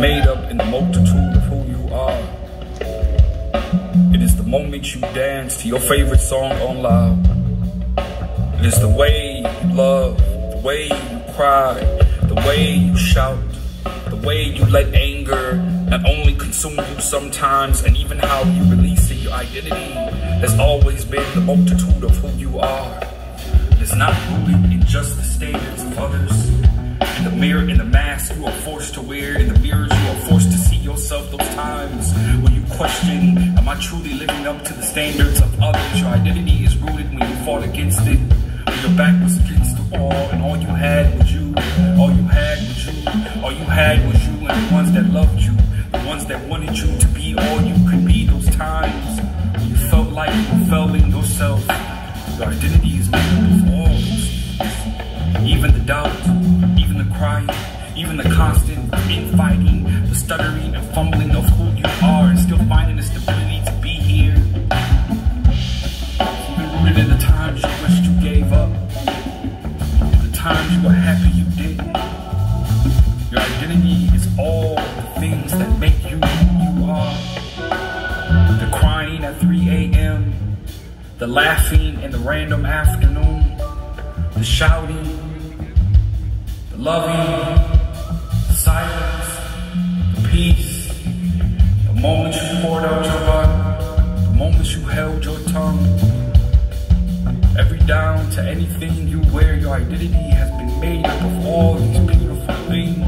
made up in the multitude of who you are. It is the moment you dance to your favorite song on loud. It is the way you love, the way you cry, the way you shout, the way you let anger not only consume you sometimes, and even how you release it, your identity has always been the multitude of who you are. It is not rooted in just the standards of others. Mirror, in the mask you are forced to wear, in the mirrors you are forced to see yourself those times when you question, am I truly living up to the standards of others? Your identity is rooted when you fought against it, when your back was against the wall, and all you had was you, all you had was you, all you had was you, and the ones that loved you, the ones that wanted you to be all you infighting, the stuttering and fumbling of who you are, and still finding the stability to be here. Even in the times you wished you gave up, the times you were happy you didn't. Your identity is all the things that make you who you are. The crying at 3 a.m., the laughing in the random afternoon, the shouting, the loving, to anything you wear, your identity has been made up of all these beautiful things.